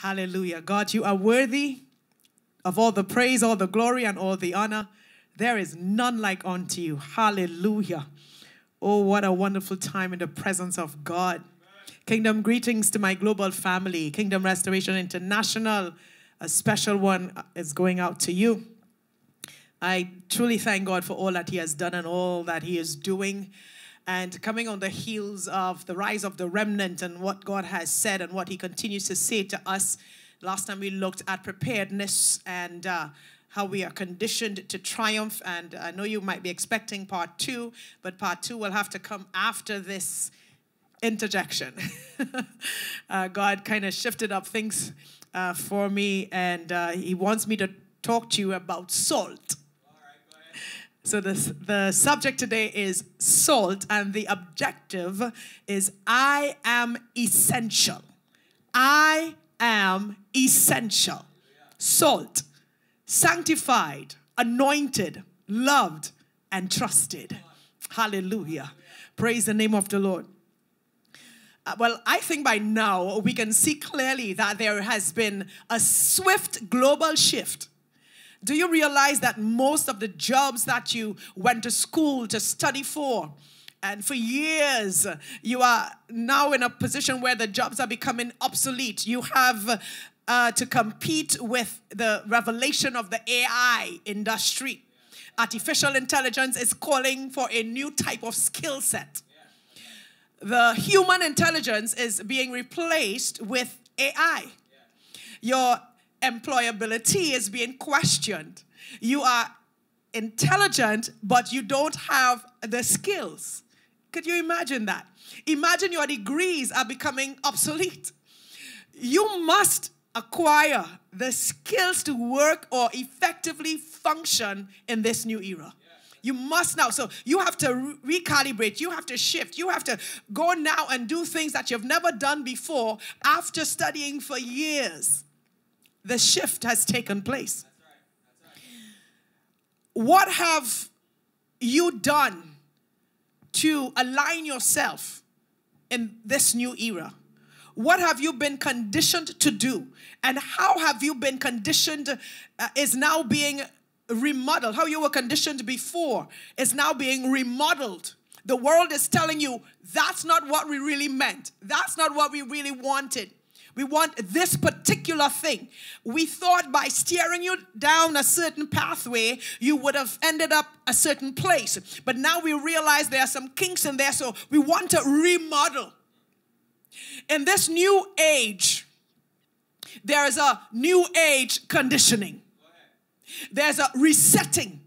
Hallelujah. God, you are worthy of all the praise, all the glory, and all the honor. There is none like unto you. Hallelujah. Oh, what a wonderful time in the presence of God. Kingdom greetings to my global family. Kingdom Restoration International, a special one uh, is going out to you. I truly thank God for all that He has done and all that He is doing. And coming on the heels of the rise of the remnant and what God has said and what He continues to say to us. Last time we looked at preparedness and uh, how we are conditioned to triumph. And I know you might be expecting part two, but part two will have to come after this interjection. uh, God kind of shifted up things uh, for me, and uh, He wants me to talk to you about salt. So the the subject today is salt, and the objective is I am essential. I am essential. Salt, sanctified, anointed, loved, and trusted. Hallelujah. Praise the name of the Lord. Uh, well, I think by now we can see clearly that there has been a swift global shift do you realize that most of the jobs that you went to school to study for, and for years, you are now in a position where the jobs are becoming obsolete. You have uh, to compete with the revelation of the AI industry. Artificial intelligence is calling for a new type of skill set. The human intelligence is being replaced with AI. Your employability is being questioned. You are intelligent, but you don't have the skills. Could you imagine that? Imagine your degrees are becoming obsolete. You must acquire the skills to work or effectively function in this new era. You must now. So you have to re- recalibrate. You have to shift. You have to go now and do things that you've never done before after studying for years the shift has taken place. What have you done to align yourself in this new era? What have you been conditioned to do? And how have you been conditioned uh, is now being remodeled. How you were conditioned before is now being remodeled. The world is telling you that's not what we really meant. That's not what we really wanted. We want this particular thing. We thought by steering you down a certain pathway, you would have ended up a certain place. But now we realize there are some kinks in there, so we want to remodel. In this new age, there is a new age conditioning, there's a resetting.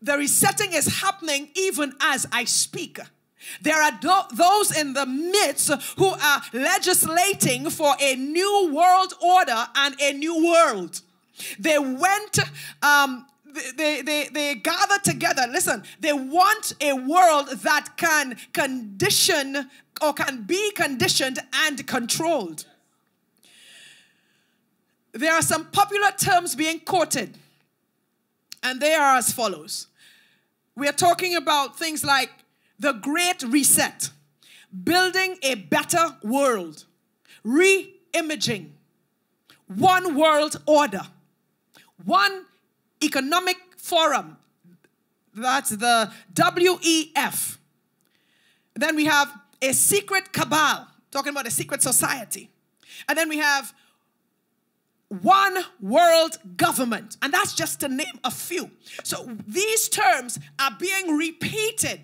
The resetting is happening even as I speak. There are do- those in the midst who are legislating for a new world order and a new world. They went, um, they, they, they gather together. Listen, they want a world that can condition or can be conditioned and controlled. There are some popular terms being quoted, and they are as follows. We are talking about things like the Great Reset, building a better world, re imaging, one world order, one economic forum. That's the WEF. Then we have a secret cabal, talking about a secret society. And then we have one world government. And that's just to name a few. So these terms are being repeated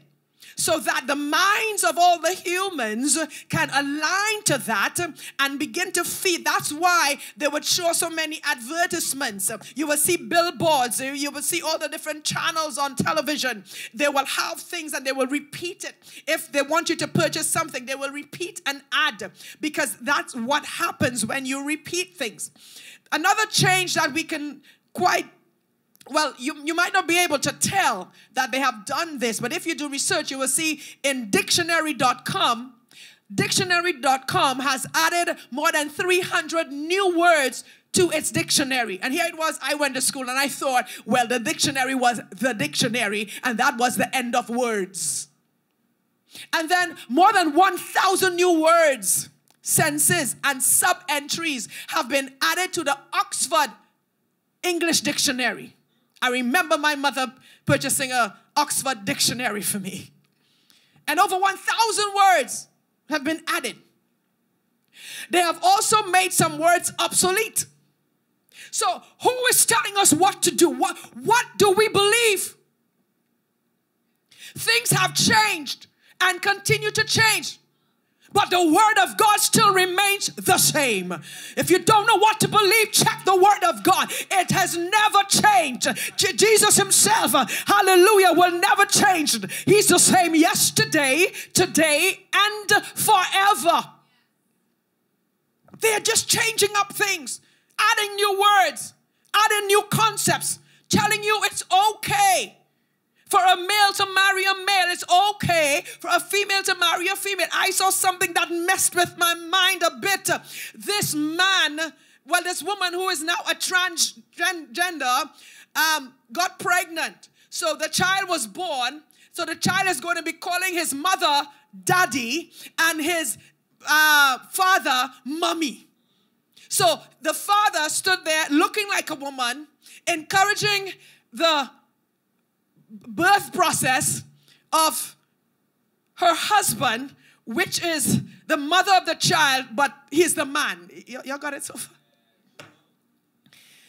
so that the minds of all the humans can align to that and begin to feed. That's why they would show so many advertisements. You will see billboards, you will see all the different channels on television. They will have things and they will repeat it. If they want you to purchase something, they will repeat an ad because that's what happens when you repeat things. Another change that we can quite well, you, you might not be able to tell that they have done this, but if you do research, you will see in dictionary.com, dictionary.com has added more than 300 new words to its dictionary. And here it was, I went to school and I thought, well, the dictionary was the dictionary, and that was the end of words. And then more than 1,000 new words senses and sub entries have been added to the Oxford English Dictionary. I remember my mother purchasing a Oxford dictionary for me. And over 1,000 words have been added. They have also made some words obsolete. So, who is telling us what to do? What, what do we believe? Things have changed and continue to change. But the word of God still remains the same. If you don't know what to believe, check the word of God. It has never changed. Jesus himself, hallelujah, will never change. He's the same yesterday, today, and forever. They're just changing up things, adding new words, adding new concepts, telling you it's okay for a male to marry a male. It's okay for a female to marry a female. I saw something that messed with my mind a bit. This man, well, this woman who is now a transgender, um, got pregnant. So the child was born. So the child is going to be calling his mother daddy and his uh, father mommy. So the father stood there looking like a woman, encouraging the birth process of her husband, which is the mother of the child, but he's the man. Y- y'all got it so far?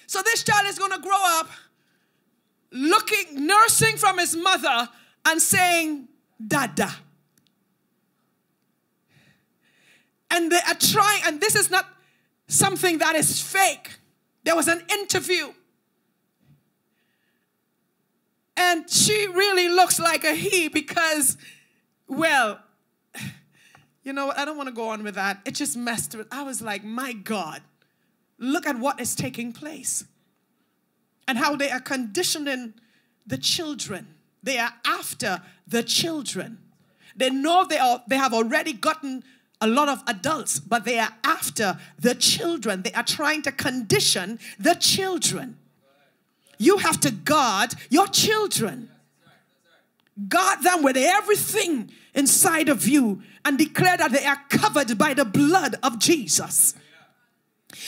So this child is going to grow up looking, nursing from his mother and saying, Dada. And they are trying, and this is not something that is fake. There was an interview and she really looks like a he because, well, you know, what? I don't want to go on with that. It just messed with. I was like, my God, look at what is taking place and how they are conditioning the children. They are after the children. They know they are they have already gotten a lot of adults, but they are after the children. They are trying to condition the children. You have to guard your children. Guard them with everything inside of you and declare that they are covered by the blood of Jesus.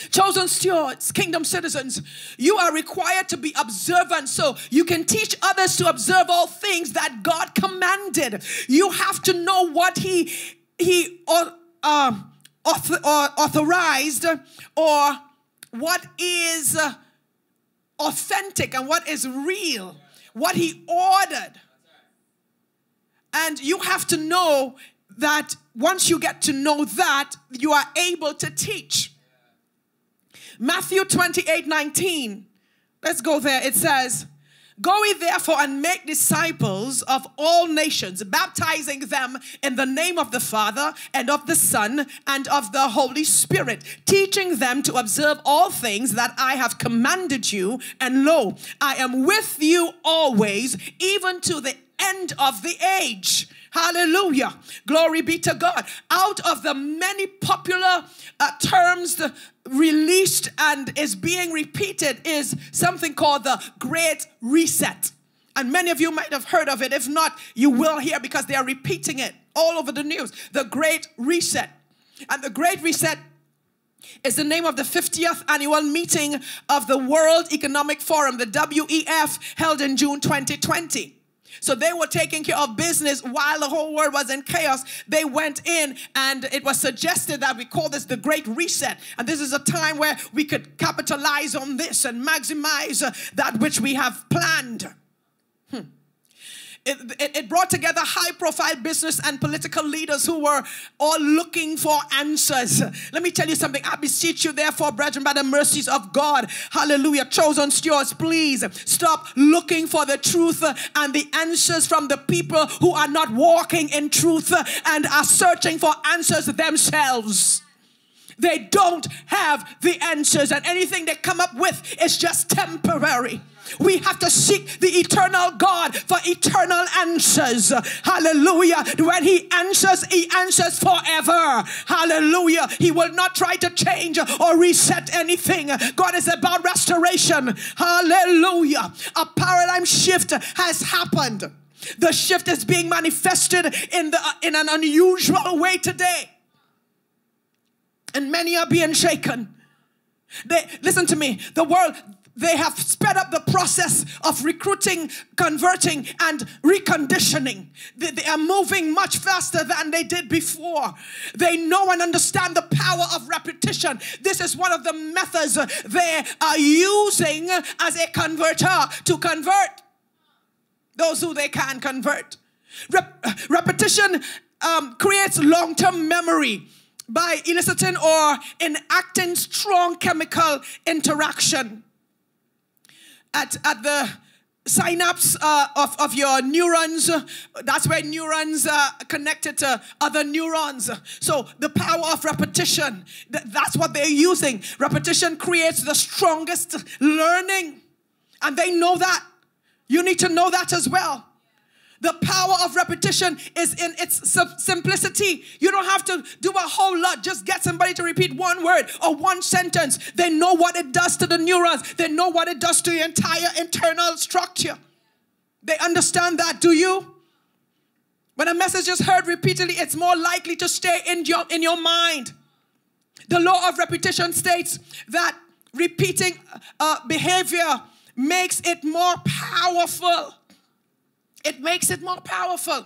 Chosen stewards, kingdom citizens, you are required to be observant so you can teach others to observe all things that God commanded. You have to know what He He uh, um, author, uh, authorized or what is. Authentic and what is real, what he ordered. And you have to know that once you get to know that, you are able to teach. Matthew 28 19. Let's go there. It says, Go ye therefore and make disciples of all nations, baptizing them in the name of the Father and of the Son and of the Holy Spirit, teaching them to observe all things that I have commanded you. And lo, I am with you always, even to the end of the age. Hallelujah. Glory be to God. Out of the many popular uh, terms released and is being repeated is something called the Great Reset. And many of you might have heard of it. If not, you will hear because they are repeating it all over the news. The Great Reset. And the Great Reset is the name of the 50th annual meeting of the World Economic Forum, the WEF, held in June 2020. So they were taking care of business while the whole world was in chaos. They went in and it was suggested that we call this the Great Reset. And this is a time where we could capitalize on this and maximize uh, that which we have planned. Hmm. It, it, brought together high profile business and political leaders who were all looking for answers. Let me tell you something. I beseech you, therefore, brethren, by the mercies of God, hallelujah, chosen stewards, please stop looking for the truth and the answers from the people who are not walking in truth and are searching for answers themselves. They don't have the answers, and anything they come up with is just temporary. We have to seek the eternal God for eternal answers. Hallelujah. When He answers, He answers forever. Hallelujah. He will not try to change or reset anything. God is about restoration. Hallelujah. A paradigm shift has happened. The shift is being manifested in, the, in an unusual way today. and many are being shaken. They listen to me. The world they have sped up the process of recruiting, converting, and reconditioning. They, they, are moving much faster than they did before. They know and understand the power of repetition. This is one of the methods they are using as a converter to convert those who they can convert. Rep- repetition um, creates long term memory by eliciting or enacting strong chemical interaction at, at the synapse uh, of, of your neurons. That's where neurons are connected to other neurons. So the power of repetition, that's what they're using. Repetition creates the strongest learning. And they know that. You need to know that as well. The power of repetition is in its simplicity. You don't have to do a whole lot. Just get somebody to repeat one word or one sentence. They know what it does to the neurons, they know what it does to your entire internal structure. They understand that. Do you? When a message is heard repeatedly, it's more likely to stay in your, in your mind. The law of repetition states that repeating uh, behavior makes it more powerful it makes it more powerful.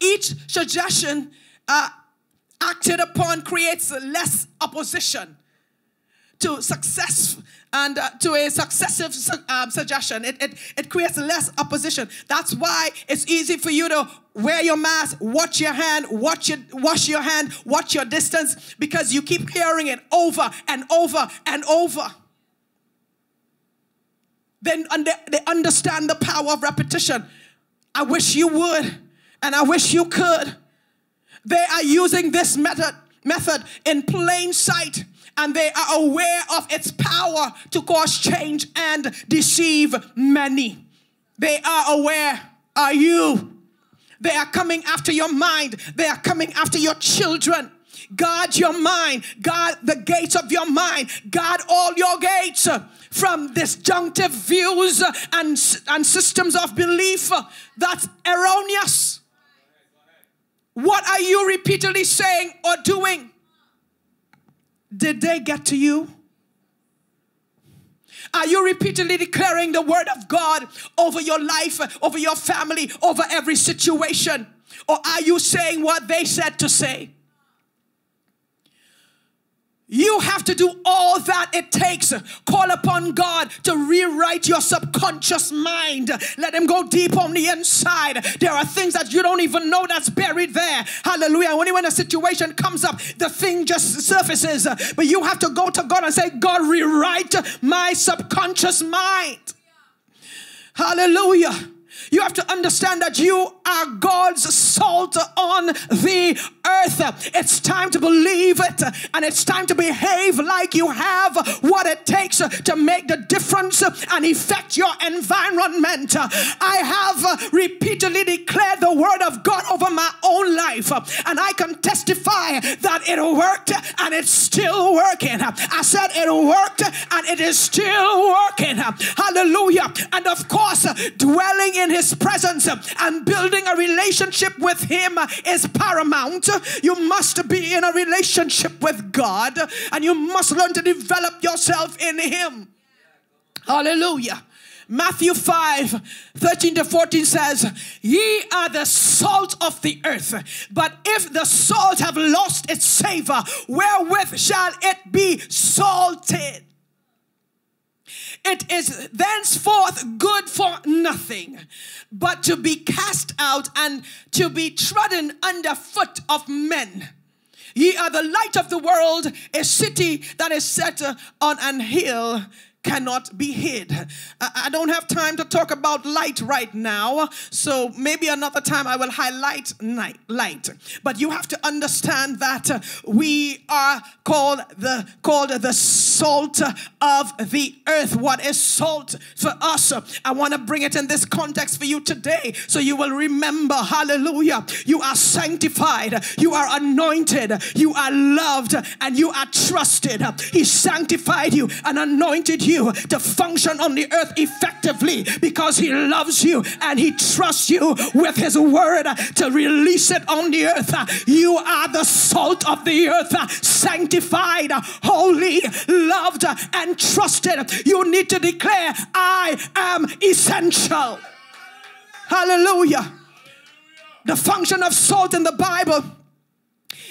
Each suggestion uh, acted upon creates less opposition to success and uh, to a successive um, suggestion. It, it, it creates less opposition. That's why it's easy for you to wear your mask, watch your hand, watch your, wash your hand, watch your distance, because you keep hearing it over and over and over. Then they understand the power of repetition. I wish you would, and I wish you could. They are using this method method in plain sight and they are aware of its power to cause change and deceive many. They are aware. Are you? They are coming after your mind. They are coming after your children. Guard your mind. Guard the gates of your mind. Guard all your gates from disjunctive views and, and systems of belief that's erroneous. What are you repeatedly saying or doing? Did they get to you? Are you repeatedly declaring the word of God over your life, over your family, over every situation? Or are you saying what they said to say? You have to do all that it takes. Call upon God to rewrite your subconscious mind. Let Him go deep on the inside. There are things that you don't even know that's buried there. Hallelujah. Only when a situation comes up, the thing just surfaces. But you have to go to God and say, God, rewrite my subconscious mind. Hallelujah. You have to understand that you are God's salt on the earth. It's time to believe it and it's time to behave like you have what it takes to make the difference and affect your environment. I have repeatedly declared the word of God over my own life and I can testify that it worked and it's still working. I said it worked and it is still working. Hallelujah. And of course, dwelling in his his presence and building a relationship with Him is paramount. You must be in a relationship with God and you must learn to develop yourself in Him. Hallelujah. Matthew 5 13 to 14 says, Ye are the salt of the earth, but if the salt have lost its savor, wherewith shall it be salted? It is thenceforth good for nothing, but to be cast out and to be trodden under foot of men. Ye are the light of the world, a city that is set on an hill cannot be hid. I don't have time to talk about light right now, so maybe another time I will highlight light. But you have to understand that we are called the called the salt of the earth. What is salt for us? I want to bring it in this context for you today, so you will remember. Hallelujah! You are sanctified, you are anointed, you are loved, and you are trusted. He sanctified you and anointed you you to function on the earth effectively because He loves you and He trusts you with His word to release it on the earth. You are the salt of the earth, sanctified, holy, loved, and trusted. You need to declare, I am essential. Hallelujah. The function of salt in the Bible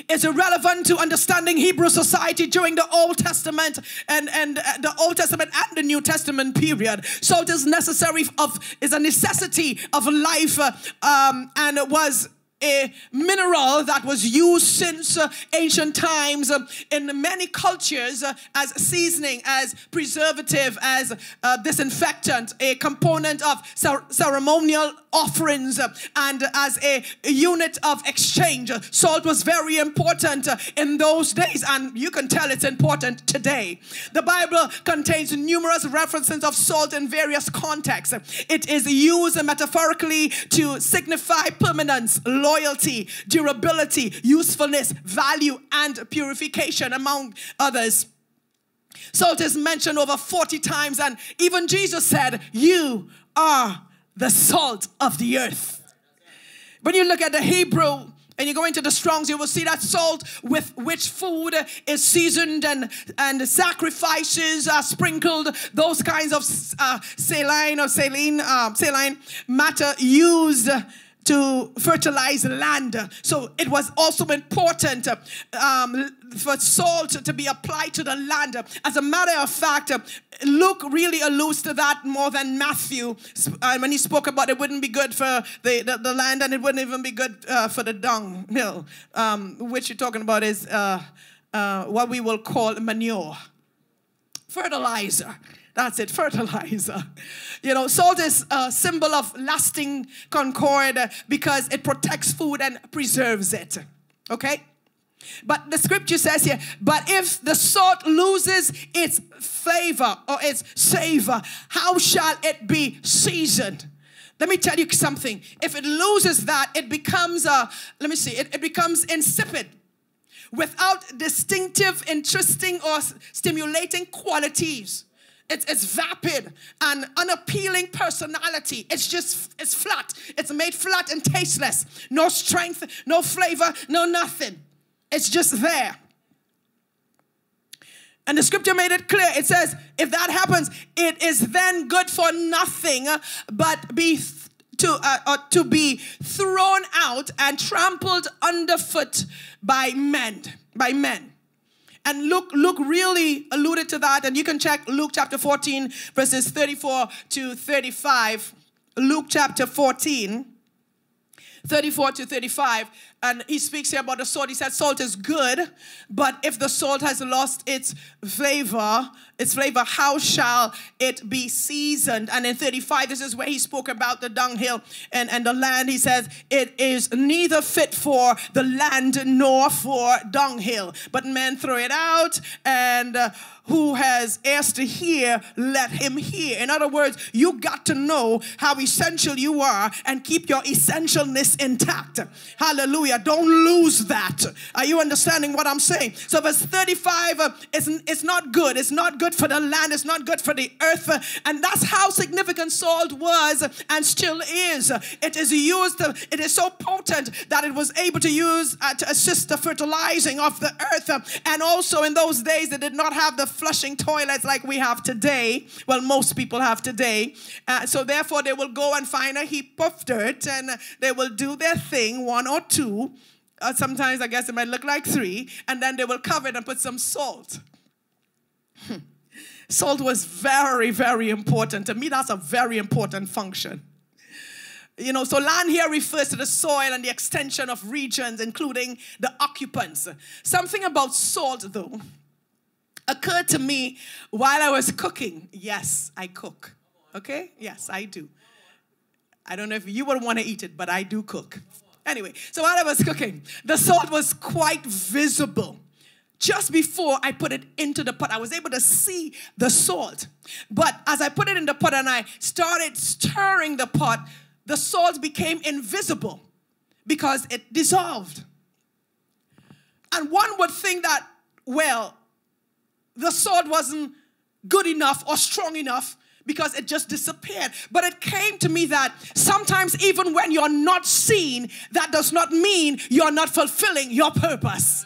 is irrelevant to understanding Hebrew society during the Old Testament and, and uh, the Old Testament and the New Testament period. So it is necessary of is a necessity of life uh, um, and it was a mineral that was used since uh, ancient times uh, in many cultures uh, as seasoning, as preservative, as uh, disinfectant, a component of cer- ceremonial offerings, uh, and as a unit of exchange. Salt was very important uh, in those days, and you can tell it's important today. The Bible contains numerous references of salt in various contexts. It is used metaphorically to signify permanence, loyalty, durability, usefulness, value, and purification, among others. Salt is mentioned over 40 times, and even Jesus said, You are the salt of the earth. When you look at the Hebrew, and you go into the Strongs, you will see that salt with which food is seasoned and, and sacrifices are sprinkled, those kinds of uh, saline or saline, uh, saline matter used to fertilize land. So it was also important um, for salt to be applied to the land. As a matter of fact, Luke really alludes to that more than Matthew uh, when he spoke about it wouldn't be good for the, the, the land and it wouldn't even be good uh, for the dunghill, um, which you're talking about is uh, uh what we will call manure, fertilizer. That's it, fertilizer. You know, salt is a uh, symbol of lasting concord because it protects food and preserves it. Okay? But the scripture says here, but if the salt loses its flavor or its savor, how shall it be seasoned? Let me tell you something. If it loses that, it becomes a, let me see, it, it becomes insipid without distinctive, interesting, or stimulating qualities. It's, it's vapid and unappealing personality. It's just, it's flat. It's made flat and tasteless. No strength, no flavor, no nothing. It's just there. And the scripture made it clear. It says, if that happens, it is then good for nothing but be to, uh, uh, to be thrown out and trampled underfoot by men, by men. And Luke, Luke really alluded to that, and you can check Luke chapter 14, verses 34 to 35. Luke chapter 14, 34 to 35 and he speaks here about the salt. He said salt is good, but if the salt has lost its flavor, its flavor, how shall it be seasoned? And in 35, this is where he spoke about the dunghill and, and the land. He says, It is neither fit for the land nor for dunghill, but men throw it out and uh, who has ears to hear, let him hear. In other words, you got to know how essential you are and keep your essentialness intact. Hallelujah. Hallelujah. Don't lose that. Are you understanding what I'm saying? So, verse 35 uh, is it's not good. It's not good for the land. It's not good for the earth. Uh, and that's how significant salt was and still is. It is used, uh, it is so potent that it was able to use uh, to assist the fertilizing of the earth. And also, in those days, they did not have the flushing toilets like we have today. Well, most people have today. Uh, so, therefore, they will go and find a heap of dirt and they will do their thing, one or two uh, sometimes I guess it might look like three, and then they will cover it and put some salt. Salt was very, very important. To me, that's a very important function. You know, so land here refers to the soil and the extension of regions, including the occupants. Something about salt, though, occurred to me while I was cooking. Yes, I cook. Okay? Yes, I do. I don't know if you would want to eat it, but I do cook. Anyway, so while I was cooking, the salt was quite visible. Just before I put it into the pot, I was able to see the salt. But as I put it in the pot and I started stirring the pot, the salt became invisible because it dissolved. And one would think that, well, the salt wasn't good enough or strong enough because it just disappeared. But it came to me that sometimes, even when you're not seen, that does not mean you're not fulfilling your purpose.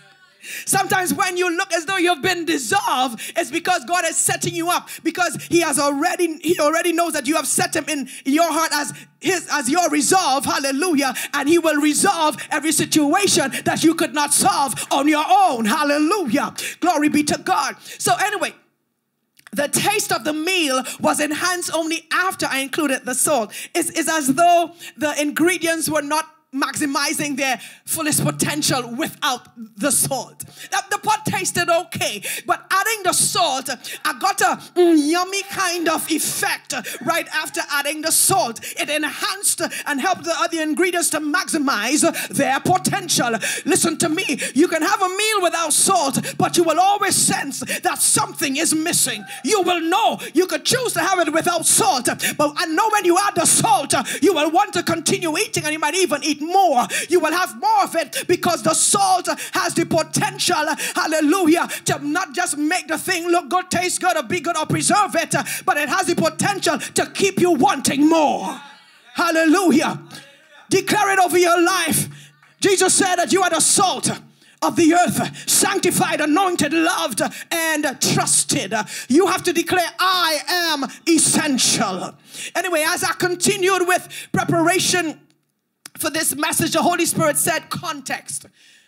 Sometimes when you look as though you've been dissolved, it's because God is setting you up because He has already He already knows that you have set Him in your heart as His as your resolve, hallelujah, and He will resolve every situation that you could not solve on your own. Hallelujah. Glory be to God. So anyway, the taste of the meal was enhanced only after I included the salt. It's, it's as though the ingredients were not maximizing their fullest potential without the salt. The pot tasted okay, but adding the salt, I got a mm, yummy kind of effect right after adding the salt. It enhanced and helped the other ingredients to maximize their potential. Listen to me, you can have a meal without salt, but you will always sense that something is missing. You will know you could choose to have it without salt, but I know when you add the salt, you will want to continue eating and you might even eat more. You will have more of it because the salt has the potential, hallelujah, to not just make the thing look good, taste good, or be good, or preserve it, but it has the potential to keep you wanting more. Hallelujah. Declare it over your life. Jesus said that you are the salt of the earth, sanctified, anointed, loved, and trusted. You have to declare, I am essential. Anyway, as I continued with preparation for this message, the Holy Spirit said context.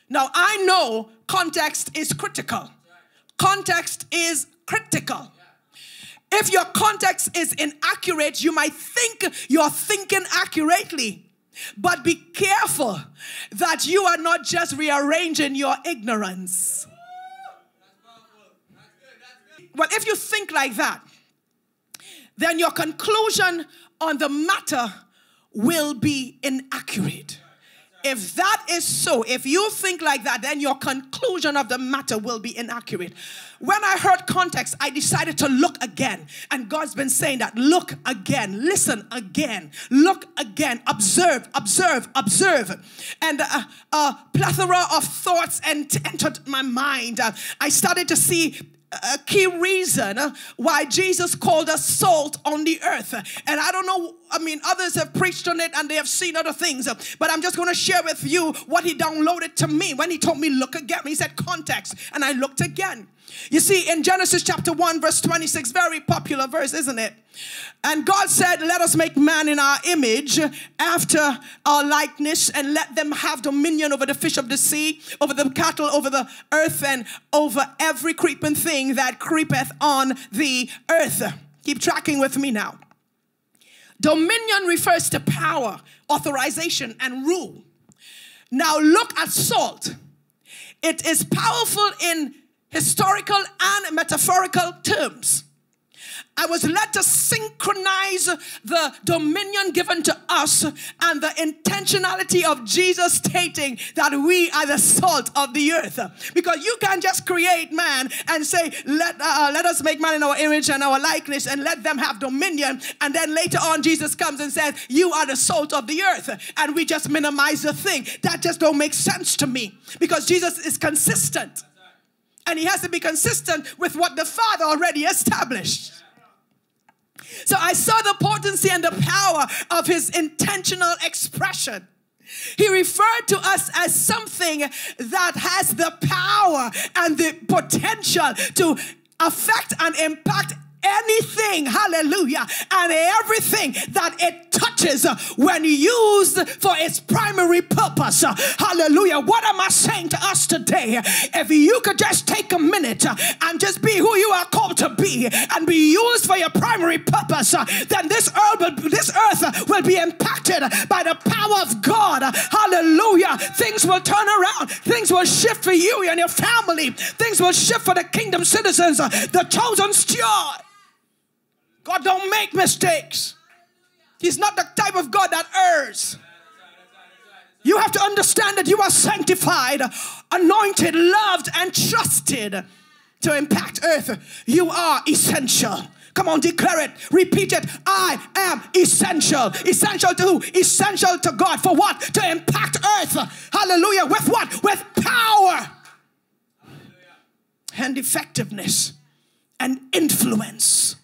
Now, I know context is critical. Context is critical. If your context is inaccurate, you might think you're thinking accurately. But be careful that you are not just rearranging your ignorance. Well, if you think like that, then your conclusion on the matter will be inaccurate. If that is so, if you think like that, then your conclusion of the matter will be inaccurate. When I heard context, I decided to look again. And God's been saying that look again, listen again, look again, observe, observe, observe. And a, plethora of thoughts entered my mind. Uh, I started to see a key reason uh, why Jesus called us salt on the earth. And I don't know, I mean, others have preached on it and they have seen other things, uh, but I'm just going to share with you what he downloaded to me when he told me, look again. He said context, and I looked again. You see, in Genesis chapter 1, verse 26, very popular verse, isn't it? And God said, Let us make man in our image after our likeness, and let them have dominion over the fish of the sea, over the cattle, over the earth, and over every creeping thing that creepeth on the earth. Keep tracking with me now. Dominion refers to power, authorization, and rule. Now look at salt. It is powerful in historical and metaphorical terms. I was led to synchronize the dominion given to us and the intentionality of Jesus stating that we are the salt of the earth. Because you can't just create man and say, let, uh, let us make man in our image and our likeness and let them have dominion. And then later on, Jesus comes and says, You are the salt of the earth. And we just minimize the thing. That just don't make sense to me because Jesus is consistent and he has to be consistent with what the Father already established. So I saw the potency and the power of his intentional expression. He referred to us as something that has the power and the potential to affect and impact anything, hallelujah, and everything that it touches when used for its primary purpose. Hallelujah. What am I saying to us today? If you could just take a minute and just be who you are called to be and be used for your primary purpose, then this earth will, this earth will be impacted by the power of God. Hallelujah. Things will turn around. Things will shift for you and your family. Things will shift for the kingdom citizens, the chosen steward. God don't make mistakes. He's not the type of God that errs. You have to understand that you are sanctified, anointed, loved, and trusted to impact earth. You are essential. Come on, declare it, repeat it. I am essential. Essential to who? Essential to God. For what? To impact earth. Hallelujah. With what? With power Hallelujah. and effectiveness. and influence.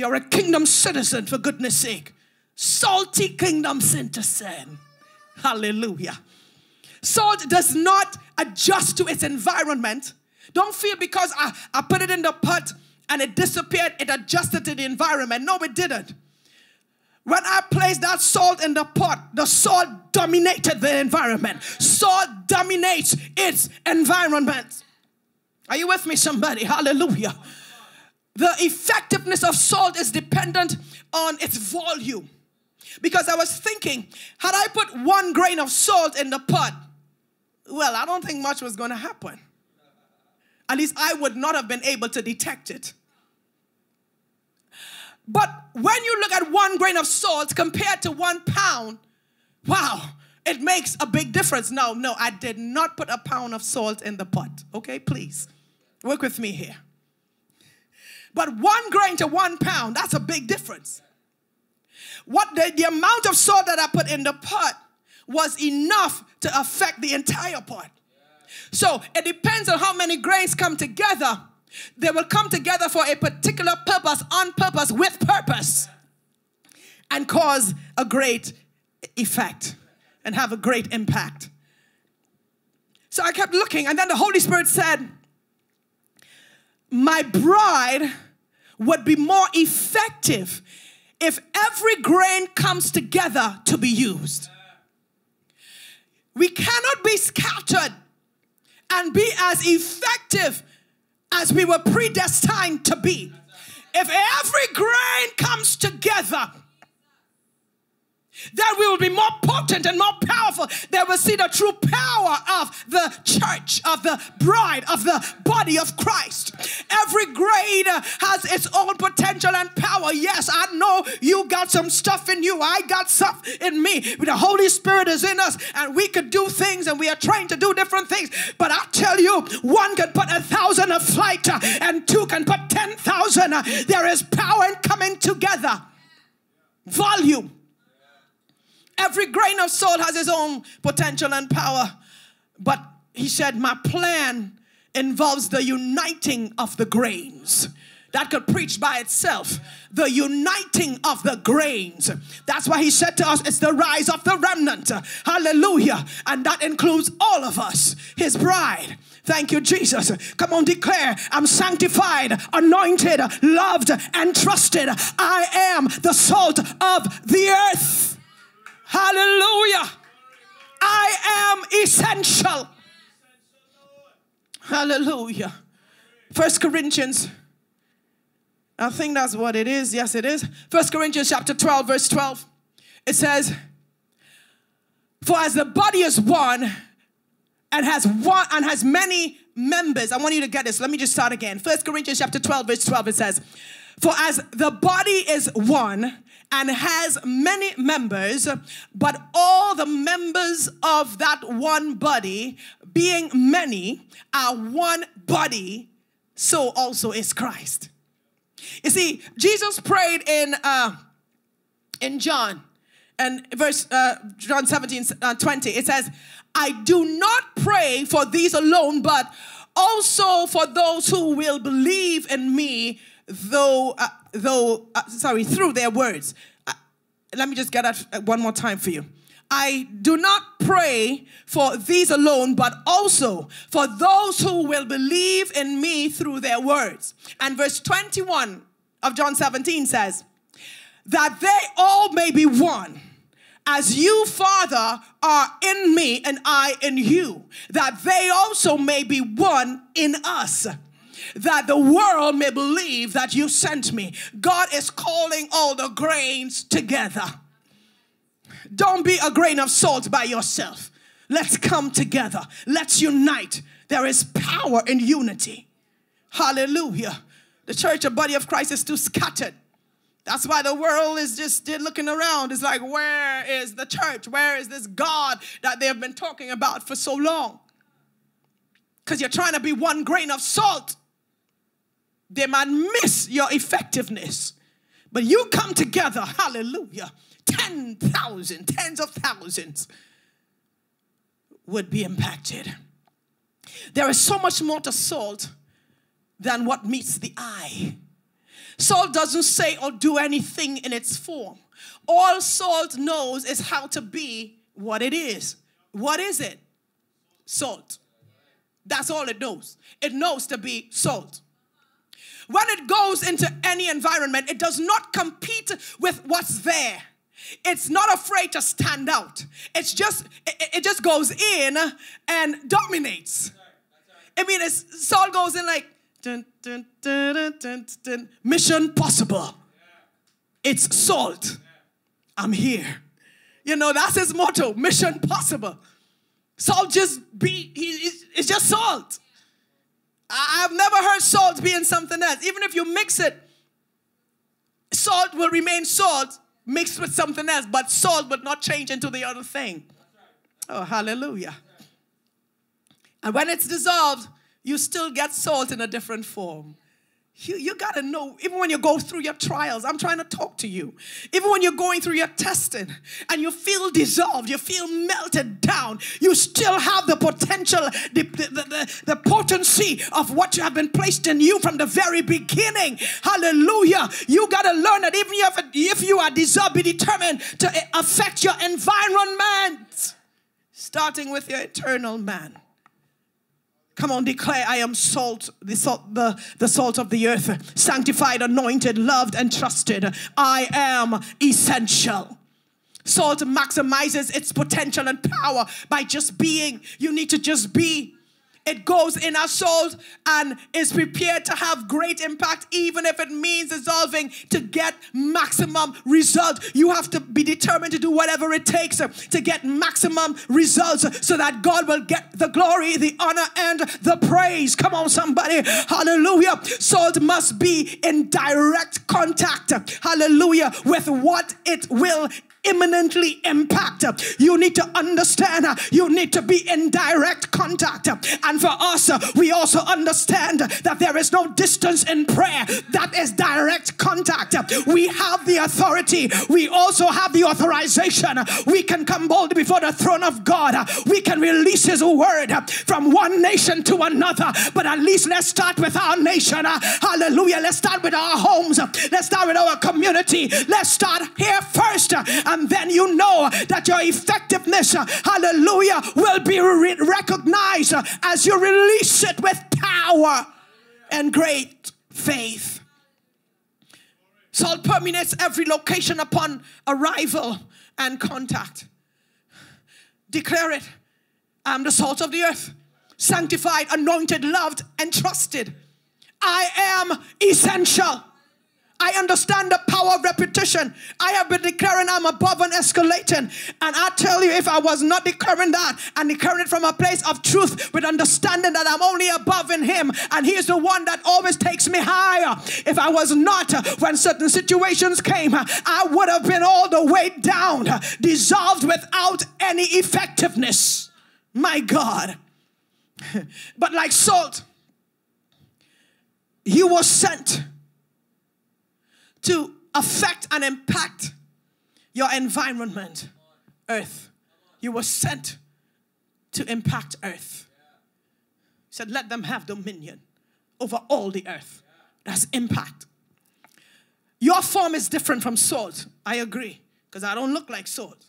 You're a kingdom citizen, for goodness sake. Salty kingdom citizen. Hallelujah. Salt does not adjust to its environment. Don't feel because I, I put it in the pot and it disappeared, it adjusted to the environment. No, it didn't. When I placed that salt in the pot, the salt dominated the environment. Salt dominates its environment. Are you with me, somebody? Hallelujah. The effectiveness of salt is dependent on its volume. Because I was thinking, had I put one grain of salt in the pot, well, I don't think much was going to happen. At least I would not have been able to detect it. But when you look at one grain of salt compared to one pound, wow, it makes a big difference. No, no, I did not put a pound of salt in the pot. Okay, please work with me here. But one grain to one pound, that's a big difference. What the, the amount of salt that I put in the pot was enough to affect the entire pot. So it depends on how many grains come together. They will come together for a particular purpose, on purpose, with purpose, and cause a great effect and have a great impact. So I kept looking, and then the Holy Spirit said, My bride would be more effective if every grain comes together to be used. We cannot be scattered and be as effective as we were predestined to be. If every grain comes together, that we will be more potent and more powerful. They will see the true power of the church, of the bride, of the body of Christ. Every grade has its own potential and power. Yes, I know you got some stuff in you. I got stuff in me. The Holy Spirit is in us, and we could do things, and we are trained to do different things. But I tell you, one can put a thousand a flight, and two can put ten thousand. There is power in coming together. Volume Every grain of salt has its own potential and power. But he said, My plan involves the uniting of the grains. That could preach by itself. The uniting of the grains. That's why he said to us, it's the rise of the remnant. Hallelujah. And that includes all of us, his bride. Thank you, Jesus. Come on, declare I'm sanctified, anointed, loved, and trusted. I am the salt of the earth. Hallelujah. I am essential. Hallelujah. First Corinthians. I think that's what it is. Yes, it is. First Corinthians chapter 12, verse 12. It says, For as the body is one and has one and has many members. I want you to get this. Let me just start again. First Corinthians chapter 12, verse 12. It says, For as the body is one and has many members, but all the members of that one body, being many, are one body, so also is Christ. You see, Jesus prayed in uh, in John and verse uh, John 17 uh, 20. It says, I do not pray for these alone, but also for those who will believe in me though, uh, though, uh, sorry, through their words. Uh, let me just get that uh, one more time for you. I do not pray for these alone, but also for those who will believe in me through their words. And verse 21 of John 17 says, that they all may be one as you, Father, are in me and I in you, that they also may be one in us that the world may believe that you sent me. God is calling all the grains together. Don't be a grain of salt by yourself. Let's come together. Let's unite. There is power in unity. Hallelujah. The church, a body of Christ, is too scattered. That's why the world is just looking around. It's like, where is the church? Where is this God that they have been talking about for so long? Because you're trying to be one grain of salt they might miss your effectiveness. But you come together, hallelujah, 10,000, tens of thousands would be impacted. There is so much more to salt than what meets the eye. Salt doesn't say or do anything in its form. All salt knows is how to be what it is. What is it? Salt. That's all it knows. It knows to be salt. When it goes into any environment, it does not compete with what's there. It's not afraid to stand out. It's just it, it just goes in and dominates. I mean, it's salt goes in like dun, dun, dun, mission possible. It's salt. I'm here. You know, that's his motto mission possible. Salt just be, he, it's just salt. I've never heard salt being something else. Even if you mix it, salt will remain salt mixed with something else, but salt will not change into the other thing. Oh, hallelujah. And when it's dissolved, you still get salt in a different form. You, you got to know, even when you go through your trials, I'm trying to talk to you. Even when you're going through your testing and you feel dissolved, you feel melted down, you still have the potential, the, the, the, the potency of what you have been placed in you from the very beginning. Hallelujah. You got to learn that even if, if you are dissolved, be determined to eh, affect your environment, starting with your eternal man. Come on, declare, I am salt, the salt, the, the salt of the earth, sanctified, anointed, loved, and trusted. I am essential. Salt maximizes its potential and power by just being. You need to just be. It goes in our souls and is prepared to have great impact, even if it means dissolving to get maximum result. You have to be determined to do whatever it takes to get maximum results so that God will get the glory, the honor, and the praise. Come on, somebody. Hallelujah. Salt must be in direct contact, hallelujah, with what it will imminently impact. You need to understand, you need to be in direct contact. And for us, we also understand that there is no distance in prayer, that is direct contact. We have the authority, we also have the authorization. We can come boldly before the throne of God, we can release His word from one nation to another. But at least let's start with our nation. Hallelujah. Let's start with our homes, let's start with our community. Let's start here first and then you know that your effectiveness, uh, hallelujah, will be re- recognized uh, as you release it with power and great faith. Salt permeates every location upon arrival and contact. Declare it. I'm the salt of the earth, sanctified, anointed, loved, and trusted. I am essential. I understand the power of repetition. I have been declaring I'm above and escalating. And I tell you, if I was not declaring that and declaring it from a place of truth with understanding that I'm only above in Him and He is the one that always takes me higher. If I was not, uh, when certain situations came, uh, I would have been all the way down, uh, dissolved without any effectiveness. My God. But like salt, He was sent to affect and impact your environment, earth. You were sent to impact earth. He said, Let them have dominion over all the earth. That's impact. Your form is different from salt. I agree, because I don't look like salt.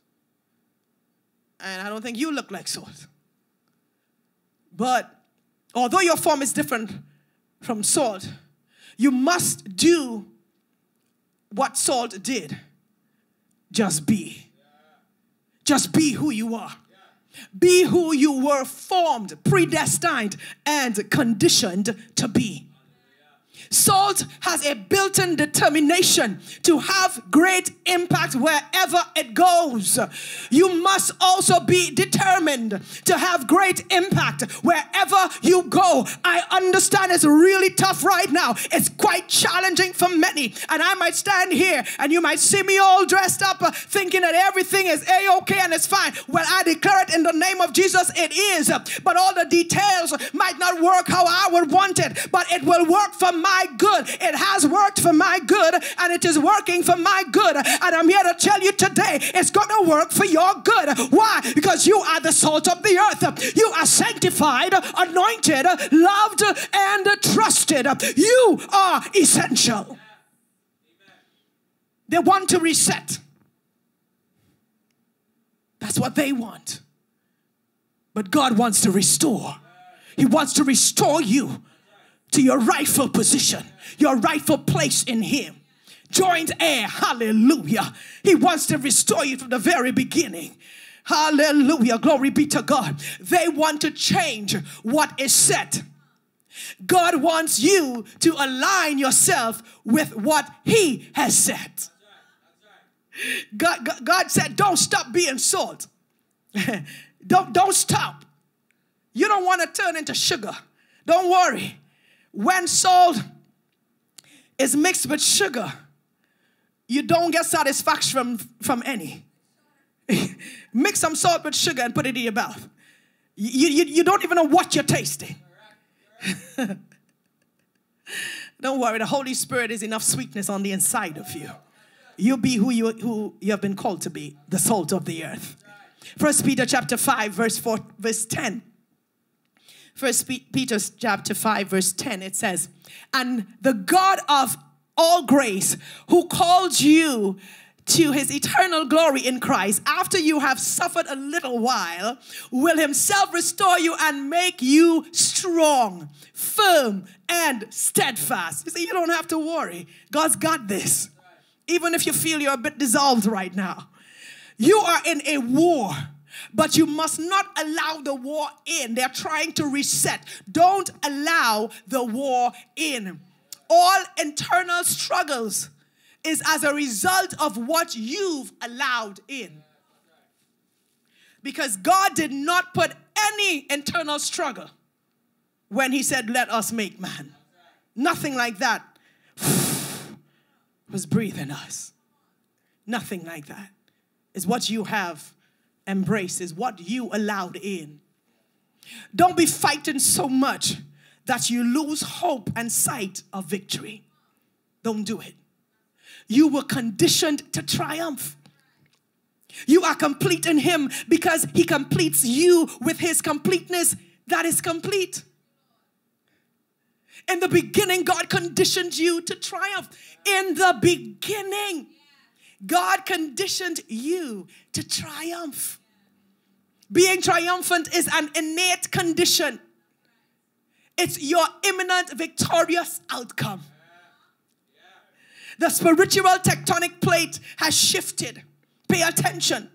And I don't think you look like salt. But although your form is different from salt, you must do what salt did. Just be. Just be who you are. Be who you were formed, predestined, and conditioned to be. Salt has a built in determination to have great impact wherever it goes. You must also be determined to have great impact wherever you go. I understand it's really tough right now, it's quite challenging for many. And I might stand here and you might see me all dressed up uh, thinking that everything is a okay and it's fine. Well, I declare it in the name of Jesus, it is. But all the details might not work how I would want it, but it will work for my my good. It has worked for my good and it is working for my good. And I'm here to tell you today it's going to work for your good. Why? Because you are the salt of the earth. You are sanctified, anointed, loved, and trusted. You are essential. They want to reset. That's what they want. But God wants to restore. He wants to restore you to your rightful position, your rightful place in Him. Joint heir, hallelujah. He wants to restore you from the very beginning. Hallelujah. Glory be to God. They want to change what is set. God wants you to align yourself with what He has said. God, God, God said, Don't stop being salt. don't, don't stop. You don't want to turn into sugar. Don't worry. When salt is mixed with sugar, you don't get satisfaction from, from any. Mix some salt with sugar and put it in your mouth. You, you, you don't even know what you're tasting. don't worry, the Holy Spirit is enough sweetness on the inside of you. You'll be who you, who you have been called to be, the salt of the earth. First Peter chapter 5, verse 4, verse 10. First Peter chapter 5, verse 10, it says, And the God of all grace, who called you to his eternal glory in Christ, after you have suffered a little while, will himself restore you and make you strong, firm, and steadfast. You see, you don't have to worry. God's got this. Even if you feel you're a bit dissolved right now, you are in a war. But you must not allow the war in. They're trying to reset. Don't allow the war in. All internal struggles is as a result of what you've allowed in. Because God did not put any internal struggle when He said, Let us make man. Nothing like that was breathing us. Nothing like that. Is what you have embraced, is what you allowed in. Don't be fighting so much that you lose hope and sight of victory. Don't do it. You were conditioned to triumph. You are complete in Him because He completes you with His completeness that is complete. In the beginning, God conditioned you to triumph. In the beginning, God conditioned you to triumph. Being triumphant is an innate condition, it's your imminent victorious outcome. The spiritual tectonic plate has shifted. Pay attention.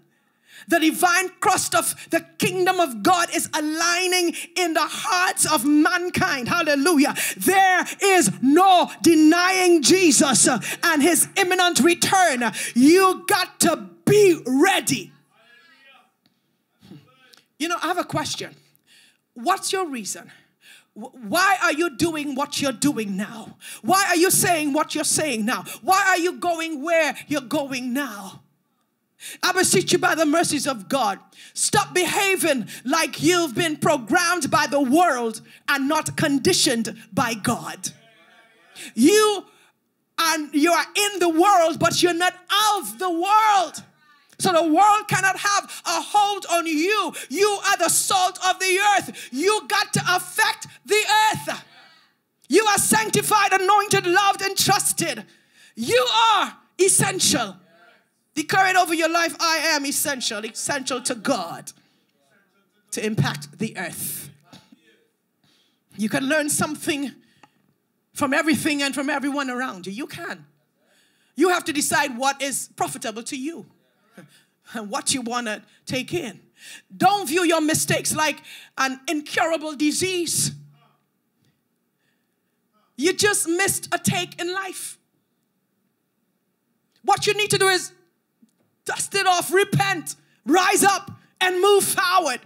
The divine crust of the kingdom of God is aligning in the hearts of mankind. Hallelujah. There is no denying Jesus and his imminent return. You got to be ready. You know, I have a question. What's your reason? Why are you doing what you're doing now? Why are you saying what you're saying now? Why are you going where you're going now? I beseech you by the mercies of God, stop behaving like you've been programmed by the world and not conditioned by God. You are you are in the world, but you're not of the world. So the world cannot have a hold on you. You are the salt of the earth. You got to affect the earth. You are sanctified, anointed, loved, and trusted. You are essential. Declare it over your life I am essential, essential to God to impact the earth. You can learn something from everything and from everyone around you. You can. You have to decide what is profitable to you and what you want to take in. Don't view your mistakes like an incurable disease. You just missed a take in life. What you need to do is dust it off, repent, rise up, and move forward.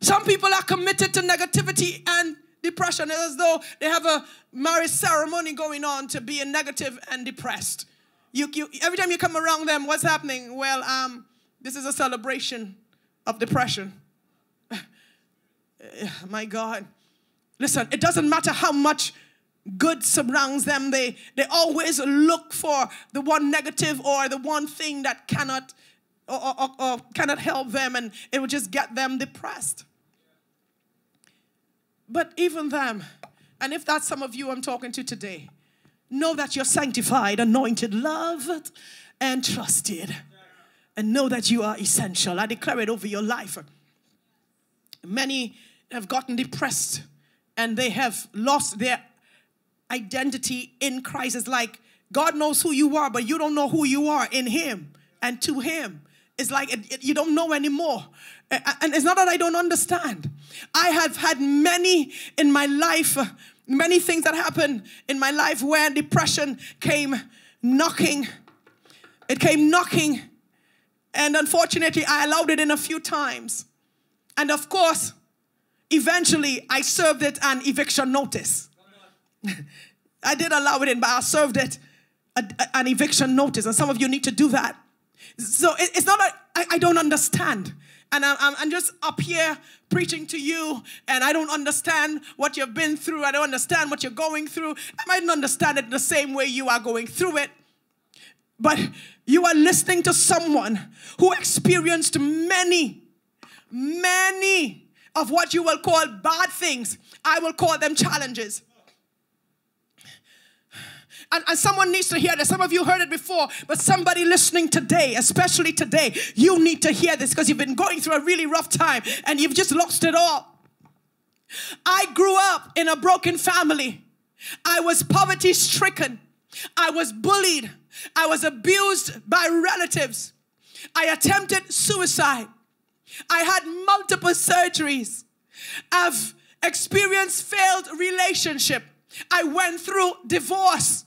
Some people are committed to negativity and depression as though they have a marriage ceremony going on to being negative and depressed. You, you, every time you come around them, what's happening? Well, um, this is a celebration of depression. My God. Listen, it doesn't matter how much good surrounds them, they, they always look for the one negative or the one thing that cannot or, or, or cannot help them and it will just get them depressed. But even them, and if that's some of you I'm talking to today, know that you're sanctified, anointed, loved, and trusted. And know that you are essential. I declare it over your life. Many have gotten depressed and they have lost their identity in Christ. It's like God knows who you are, but you don't know who you are in Him and to Him. It's like it, it, you don't know anymore. And it's not that I don't understand. I have had many in my life, uh, many things that happened in my life where depression came knocking. It came knocking. And unfortunately, I allowed it in a few times. And of course, eventually I served it an eviction notice. I did allow it in, but I served it a, a, an eviction notice. And some of you need to do that. So it, it's not that I, I don't understand. And I'm, I'm just up here preaching to you, and I don't understand what you've been through. I don't understand what you're going through. I might not understand it the same way you are going through it. But you are listening to someone who experienced many, many of what you will call bad things. I will call them challenges. And, and, someone needs to hear this. Some of you heard it before, but somebody listening today, especially today, you need to hear this because you've been going through a really rough time and you've just lost it all. I grew up in a broken family. I was poverty stricken. I was bullied. I was abused by relatives. I attempted suicide. I had multiple surgeries. I've experienced failed relationship. I went through divorce.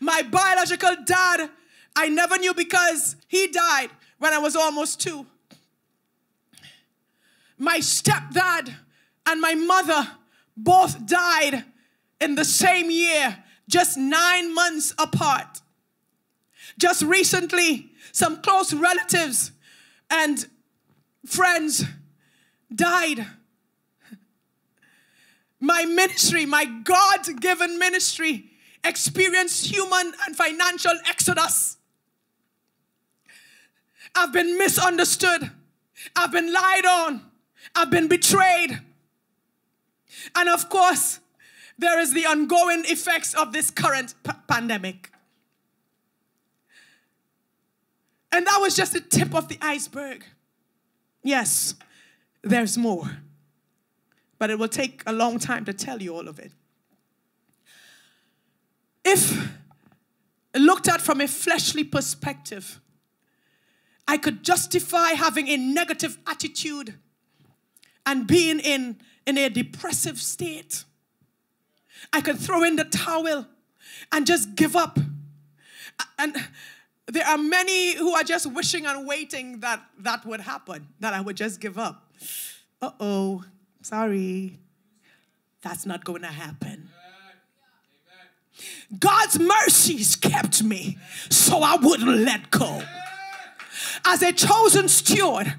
My biological dad, I never knew because he died when I was almost two. My stepdad and my mother both died in the same year, just nine months apart. Just recently, some close relatives and friends died. My ministry, my God given ministry, experienced human and financial exodus. I've been misunderstood. I've been lied on. I've been betrayed. And of course, there is the ongoing effects of this current pandemic. And that was just the tip of the iceberg. Yes, there's more. But it will take a long time to tell you all of it if looked at from a fleshly perspective, I could justify having a negative attitude and being in, in a depressive state. I could throw in the towel and just give up. And there are many who are just wishing and waiting that that would happen, that I would just give up. Uh oh, sorry. That's not going to happen. God's mercies kept me so I wouldn't let go. As a chosen steward,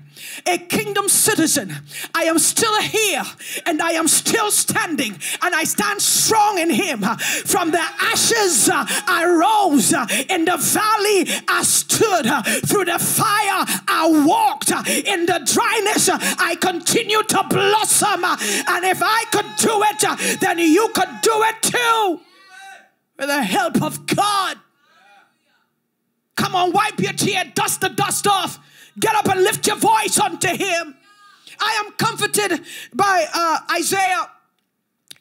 a kingdom citizen, I am still here and I am still standing and I stand strong in him. From the ashes uh, I rose, in the valley I stood, through the fire I walked, in the dryness I continue to blossom. And if I could do it, then you could do it too with the help of God. Come on, wipe your tear, dust the dust off. Get up and lift your voice unto Him. I am comforted by uh, Isaiah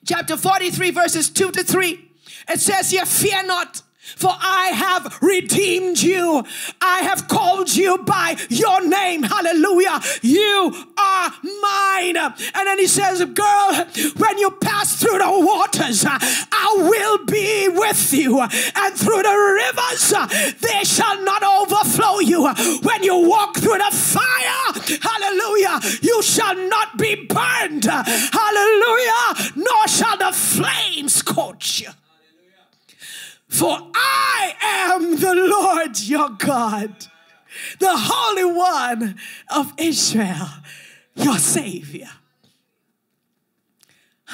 chapter 43, verses 2 to 3. It says here, Fear not, for I have redeemed you. I have called you by your name. Hallelujah. You are mine. And then he says, Girl, when you pass through the waters, I will be with you. And through the rivers, they shall not overflow you. When you walk through the fire, hallelujah, you shall not be burned. Hallelujah. Nor shall the flames scorch you. For I am the Lord your God, the Holy One of Israel, your Savior.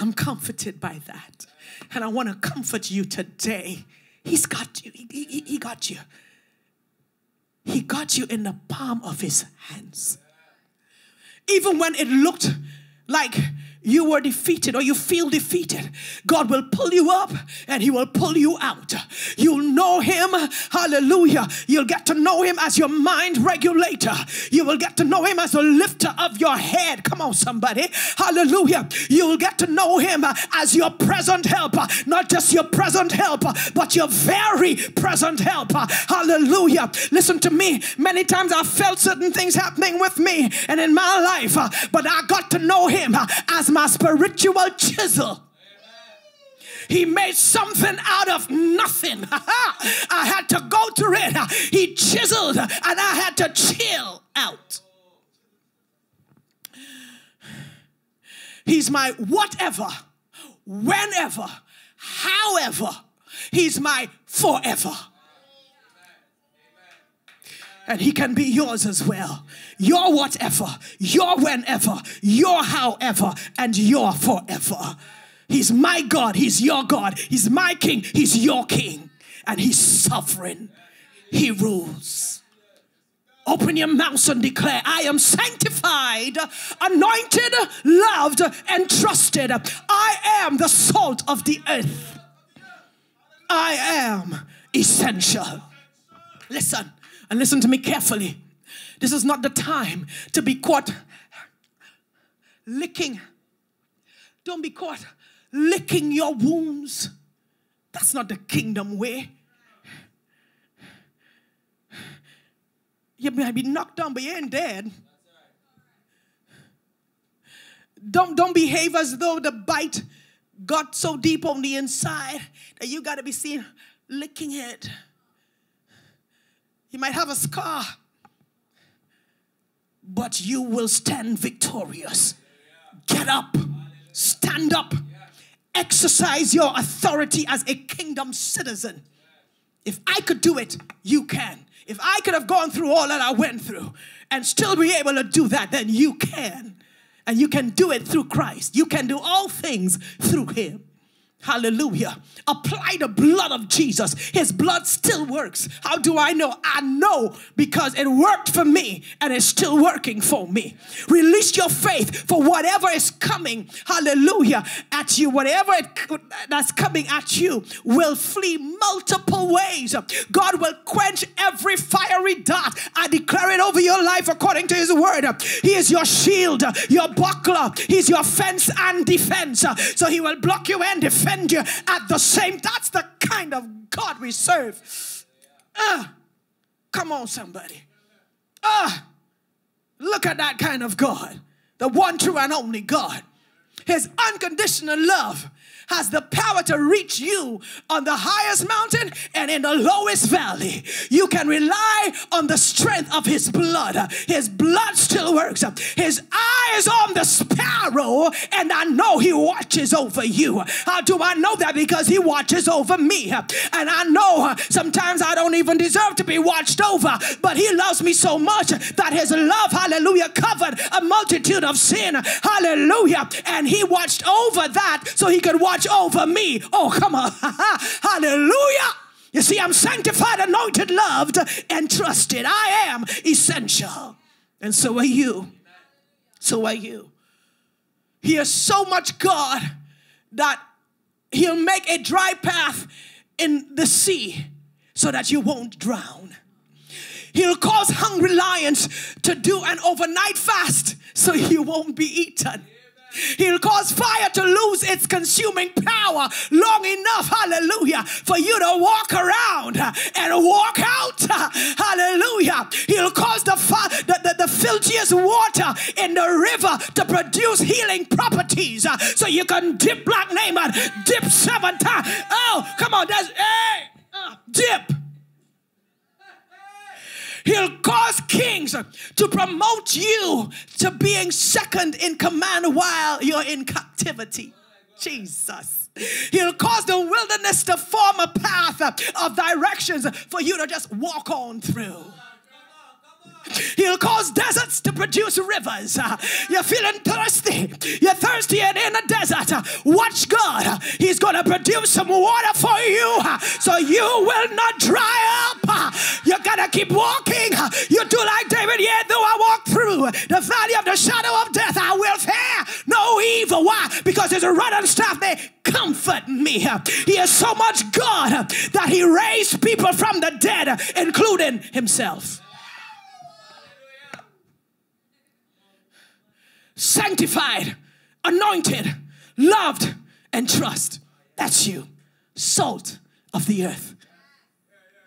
I'm comforted by that. And I want to comfort you today. He's got you. He, he, he got you. He got you in the palm of his hands. Even when it looked like you were defeated or you feel defeated, God will pull you up and He will pull you out. You'll know Him, hallelujah. You'll get to know Him as your mind regulator. You will get to know Him as the lifter of your head. Come on, somebody, hallelujah. You will get to know Him as your present helper, not just your present helper, but your very present helper. Hallelujah. Listen to me. Many times I felt certain things happening with me and in my life, but I got to know Him as my spiritual chisel. He made something out of nothing. I had to go through it. He chiseled and I had to chill out. He's my whatever, whenever, however. He's my forever. And he can be yours as well your whatever, your whenever, your however, and your forever. He's my God, He's your God, He's my King, He's your King, and He's sovereign. He rules. Open your mouth and declare, I am sanctified, anointed, loved, and trusted. I am the salt of the earth. I am essential. Listen, and listen to me carefully. This is not the time to be caught licking. Don't be caught licking your wounds. That's not the kingdom way. You might be knocked down, but you ain't dead. Don't, don't behave as though the bite got so deep on the inside that you got to be seen licking it. You might have a scar, but you will stand victorious. Get up, stand up, exercise your authority as a kingdom citizen. If I could do it, you can. If I could have gone through all that I went through and still be able to do that, then you can. And you can do it through Christ. You can do all things through Him. Hallelujah. Apply the blood of Jesus. His blood still works. How do I know? I know because it worked for me and it's still working for me. Release your faith for whatever is coming, hallelujah, at you. Whatever it, that's coming at you will flee multiple ways. God will quench every fiery dart. I declare it over your life according to His word. He is your shield, your buckler, He's your fence and defense. So He will block you and defend defend you at the same that's the kind of god we serve. Uh, come on somebody. Uh, look at that kind of god the one true and only god his unconditional love has the power to reach you on the highest mountain and in the lowest valley. You can rely on the strength of His blood. His blood still works. His eye is on the sparrow, and I know He watches over you. How do I know that? Because He watches over me. And I know sometimes I don't even deserve to be watched over, but He loves me so much that His love, hallelujah, covered a multitude of sin. Hallelujah. And He watched over that so He could watch over me. Oh, come on. Hallelujah. You see, I'm sanctified, anointed, loved, and trusted. I am essential. And so are you. So are you. He is so much God that He'll make a dry path in the sea so that you won't drown. He'll cause hungry lions to do an overnight fast so you won't be eaten. He'll cause fire to lose its consuming power long enough, hallelujah, for you to walk around and walk out, hallelujah. He'll cause the, the, the, the filthiest water in the river to produce healing properties so you can dip like Naaman, dip seven times. Oh, come on, that's, hey, uh, dip. He'll cause kings to promote you to being second in command while you're in captivity. Jesus. He'll cause the wilderness to form a path of directions for you to just walk on through. He'll cause deserts to produce rivers. Uh, You're feeling thirsty. You're thirsty and in a desert. Uh, Watch God. He's going to produce some water for you uh, so you will not dry up. You got to keep walking. You do like David, yet though I walk through the valley of the shadow of death, I will fear no evil. Why? Because there's a rod and staff. They comfort me. He is so much God that he raised people from the dead, including himself. Sanctified, anointed, loved, and trust. That's you. Salt of the earth.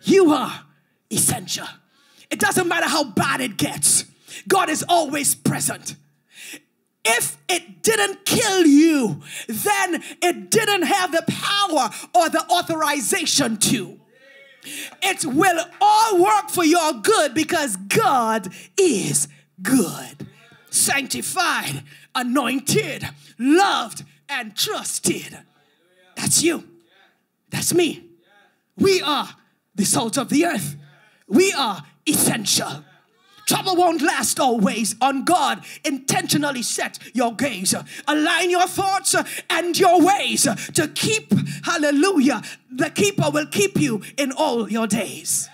You are essential. It doesn't matter how bad it gets, God is always present. If it didn't kill you, then it didn't have the power or the authorization to. It will all work for your good because God is good. Sanctified, anointed, loved, and trusted. That's you. That's me. We are the salt of the earth. We are essential. Trouble won't last always. On God, intentionally set your gaze. Align your thoughts and your ways to keep, hallelujah, the keeper will keep you in all your days.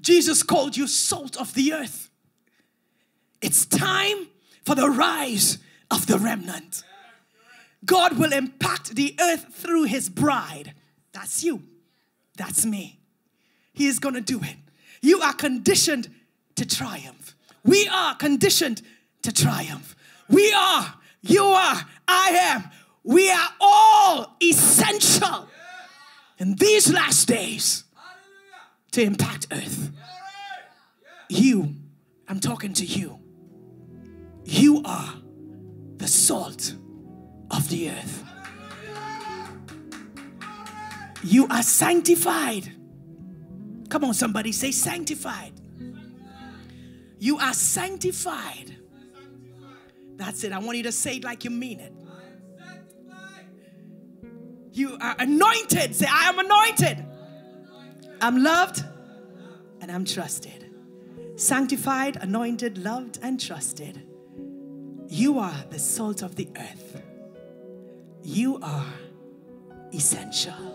Jesus called you salt of the earth. It's time for the rise of the remnant. God will impact the earth through his bride. That's you. That's me. He is going to do it. You are conditioned to triumph. We are conditioned to triumph. We are, you are, I am. We are all essential in these last days to impact earth. You, I'm talking to you. You are the salt of the earth. You are sanctified. Come on, somebody say sanctified. You are sanctified. That's it. I want you to say it like you mean it. You are anointed. Say, I am anointed. I'm loved and I'm trusted. Sanctified, anointed, loved, and trusted. You are the salt of the earth. You are essential.